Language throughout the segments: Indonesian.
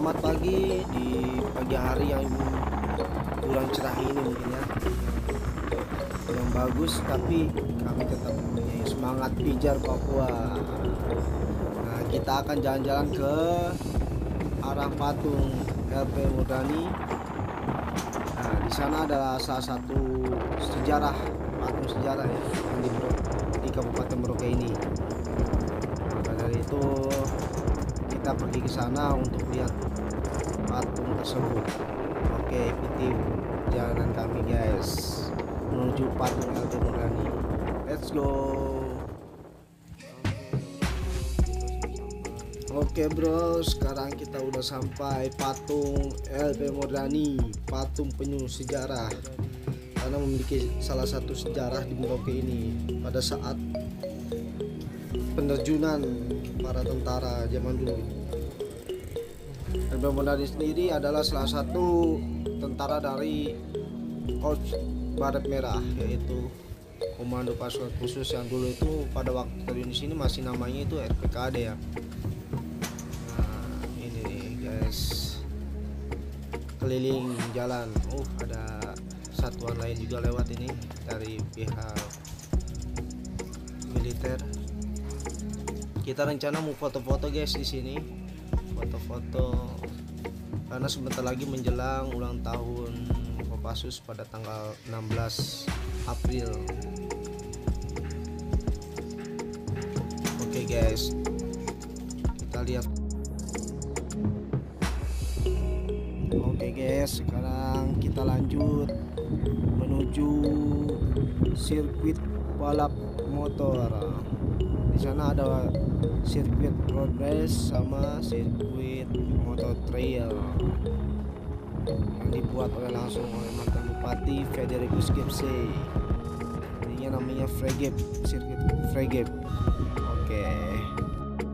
Selamat pagi di pagi hari yang kurang cerah ini mungkin ya. Yang bagus tapi kami tetap mempunyai semangat pijar Papua. Nah kita akan jalan-jalan ke arah patung LP Murdani nah di sana adalah salah satu sejarah patung sejarah ya yang di, di Kabupaten Merauke ini. Maka dari itu kita pergi ke sana untuk lihat patung tersebut. Oke ikuti jalanan kami guys. Menuju patung LT Murani. Let's go. Oke bro, sekarang kita udah sampai patung LP Murdani, patung penyu sejarah. Karena memiliki salah satu sejarah di Merauke ini. Pada saat penerjunan para tentara zaman dulu. LP Murdani sendiri adalah salah satu tentara dari Korps Barat Merah yaitu Komando Pasukan Khusus yang dulu itu pada waktu di sini masih namanya itu RPKD ya. Nah, ini nih guys. Keliling jalan. Oh, ada satuan lain juga lewat ini dari pihak militer. Kita rencana mau foto-foto guys di sini. Foto-foto. Karena sebentar lagi menjelang ulang tahun Kopassus pada tanggal 16 April. Oke guys. Kita lihat. Oke guys sekarang kita lanjut menuju sirkuit balap motor sana ada sirkuit road race sama sirkuit motor trail yang dibuat oleh langsung oleh mantan bupati Federico Skipse ininya namanya Fregep sirkuit Fregep oke.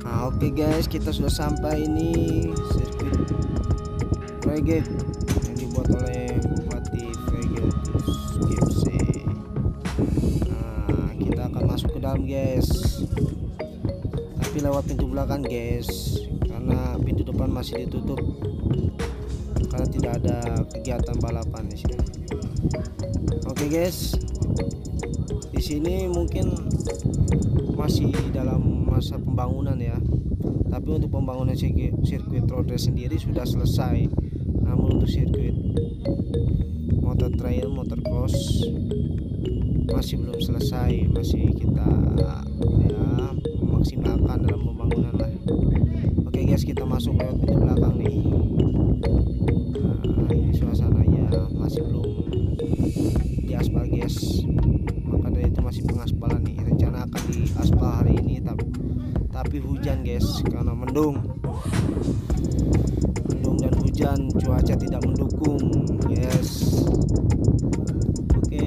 Nah oke guys kita sudah sampai ini sirkuit Fregep yang dibuat oleh lewat pintu belakang guys karena pintu depan masih ditutup karena tidak ada kegiatan balapan di sini. Oke guys, di sini mungkin masih dalam masa pembangunan ya. Tapi untuk pembangunan sirkuit road race sendiri sudah selesai. Namun untuk sirkuit motor trail, motor cross masih belum selesai. Masih kita ya memaksimalkan dalam pembangunan lah. Oke guys, kita masuk lewat pintu belakang nih. Nah ini suasananya masih belum diaspal guys. Maka dari itu masih pengaspalan nih. Rencana akan diaspal hari ini tapi tapi hujan guys karena mendung. Mendung dan hujan cuaca tidak mendukung yes oke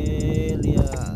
lihat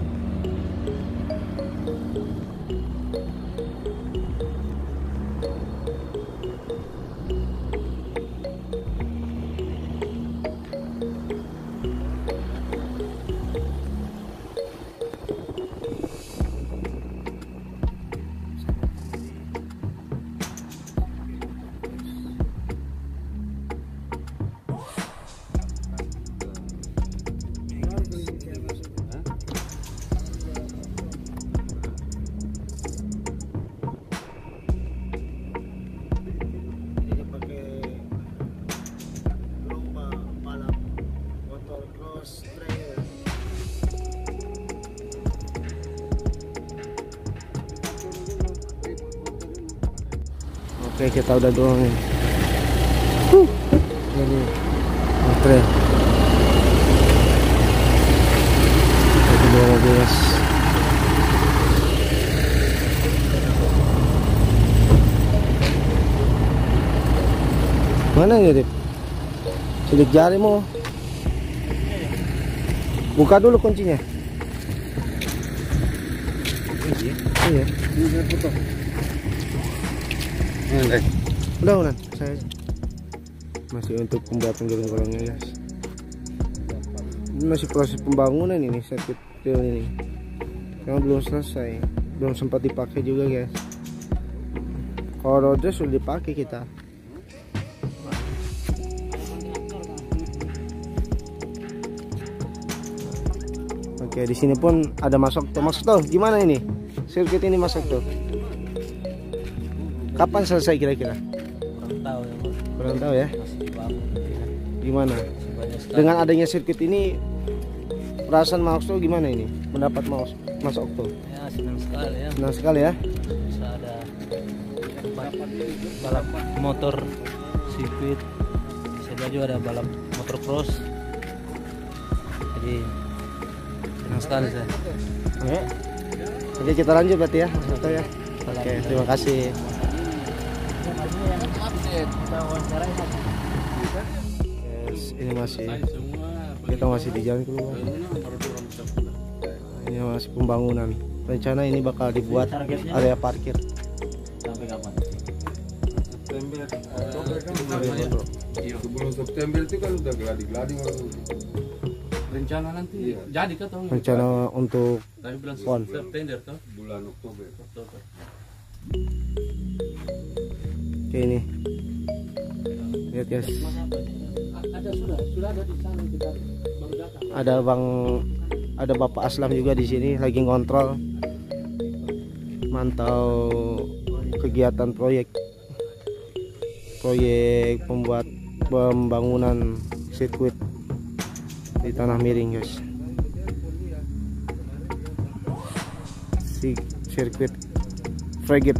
Oke kita udah doang nih. Ini trail. Kita bawa mobil guys. Mana ini, Rip? Sidik jari mo. Buka dulu kuncinya. Iya. Udah, udah. Saya masih untuk pembuatan gorong-gorongnya, guys. Ini masih proses pembangunan ini sirkuit trail ini. Yang belum selesai, belum sempat dipakai juga, guys. Kalau roda sudah dipakai kita. Oke, di sini pun ada masuk tuh. Masuk tuh, gimana ini? Sirkuit ini masuk tuh. Kapan selesai kira-kira? kurang tahu ya Bos. Kurang tahu ya. masih dibangun Gimana? masih banyak sekali Dengan adanya sirkuit ini perasaan Mas tuh gimana ini? Mendapat Mas Mas Okto. ya senang sekali ya Senang sekali ya. bisa ada tempat balap motor sirkuit bisa jadi ada balap motor cross jadi senang sekali saya Oke. Jadi kita lanjut berarti ya, Mas Okto ya. Oke, terima kasih. Yes, ini masih kita masih di jalan keluar. Ini masih pembangunan. Rencana ini bakal dibuat area parkir. sampai kapan Sebelum September itu kan udah geladi-geladi rencana nanti jadi kah tahun Rencana untuk bulan Pon. September bulan Oktober. Oktober Oke ini. Lihat guys. ada Bang ada Bapak Aslam juga di sini lagi ngontrol mantau kegiatan proyek proyek pembuat pembangunan sirkuit di tanah miring guys si sirkuit Fregip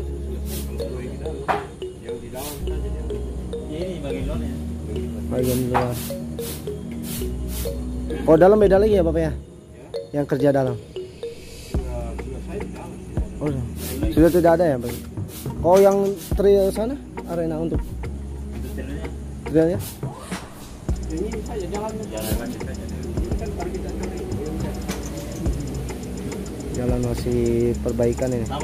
bagi loan ya bagian luar. Oh dalam beda lagi ya bapak ya? Yang kerja dalam. Oh sudah tidak ada ya Pak? oh yang trail sana arena untuk trailnya? Ini saja jalan jalan masih perbaikan ini. Ya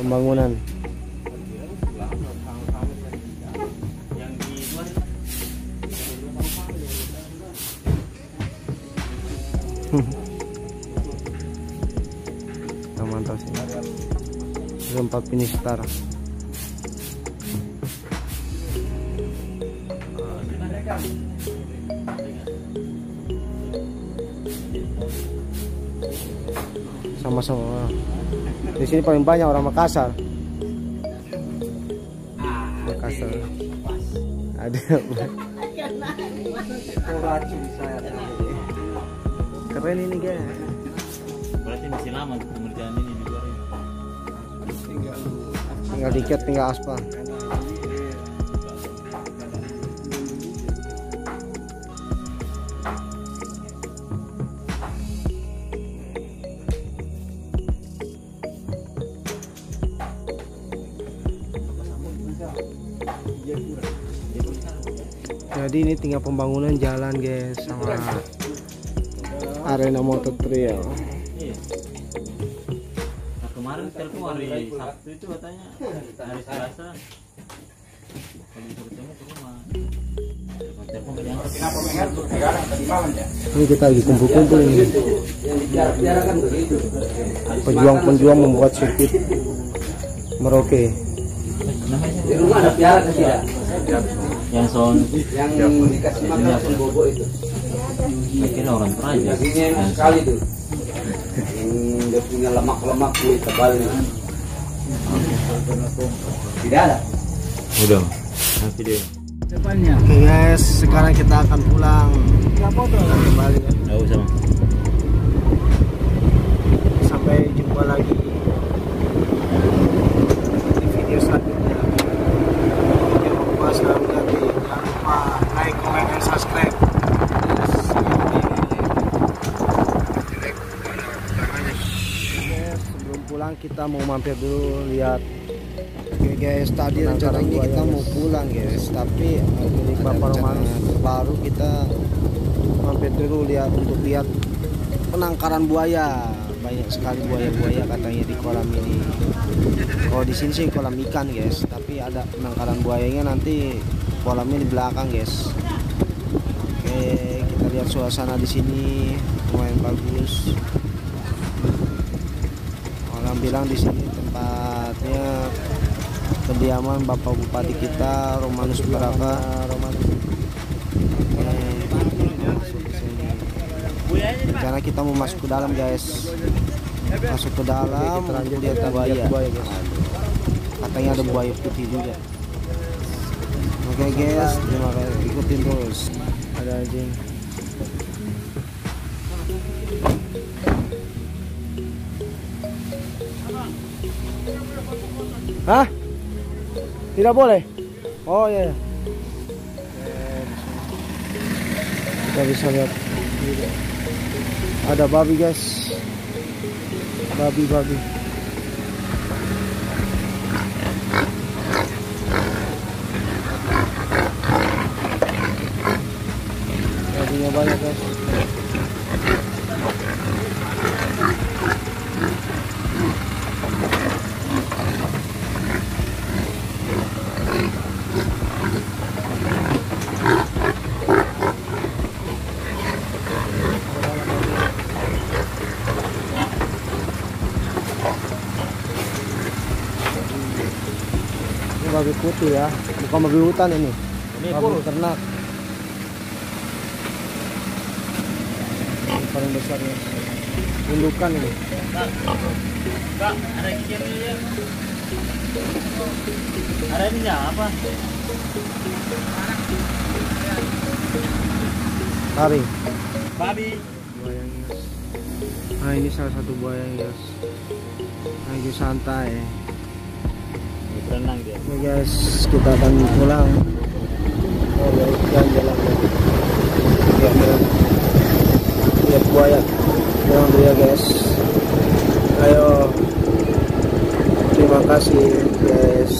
pembangunan Gempa Pinistar. Sama-sama. Di sini paling banyak orang Makassar. Makassar. Ada Keren ini guys. Berarti masih lama Tinggal dikit tinggal aspal. Jadi ini tinggal pembangunan jalan guys sama arena motor trail. Iya. Telepon hari Sabtu itu katanya hari Selasa. Kalau bisa ketemu ke rumah. Telepon gak diangkat. Ini kita lagi kumpul-kumpul ini. Pejuang-pejuang membuat sirkuit Merauke. Di rumah ada piara ke tidak? Yang sound Yang dikasih makan pembobo itu. kira orang Praja. Dagingnya enak sekali tuh. Yang dia punya lemak-lemak di tebalnya. Tidak ada. Udah. Nanti deh. Oke guys, sekarang kita akan pulang. Kembali ya. Enggak usah, Bang. Sampai jumpa lagi di video selanjutnya. Pulang kita mau mampir dulu lihat Oke guys, tadi rencananya kita mau pulang guys, tapi dari Bapak Romanus baru kita mampir dulu lihat untuk lihat penangkaran buaya. Banyak sekali buaya-buaya katanya di kolam ini. Kalau di sini sih kolam ikan guys, tapi ada penangkaran buayanya nanti kolamnya di belakang guys. Oke, kita lihat suasana di sini lumayan bagus. Bilang di sini tempatnya kediaman Bapak Bupati kita Romanus Romanus karena kita mau masuk ke dalam guys. Masuk ke dalam untuk lihat buaya. Katanya ada buaya putih juga. Oke guys terima kasih. Ikutin terus. Ada anjing Hah? Tidak boleh? Oh iya. iya. Kita bisa lihat. Ada babi guys. Babi babi. Babinya banyak guys. Putih ya, bukan babi hutan ini. Ini babi ternak. Ini paling besar ya. Indukan ini. Kak, ada ya. Ada ini ya apa? Taring. Babi. Nah ini salah satu buaya guys. Lagi santai. Berenang dia. Oke guys, kita akan pulang. Oh, ya, jalan-jalan. Lihat, lihat. Lihat buaya. Pulang dulu ya guys. Ayo. Terima kasih guys.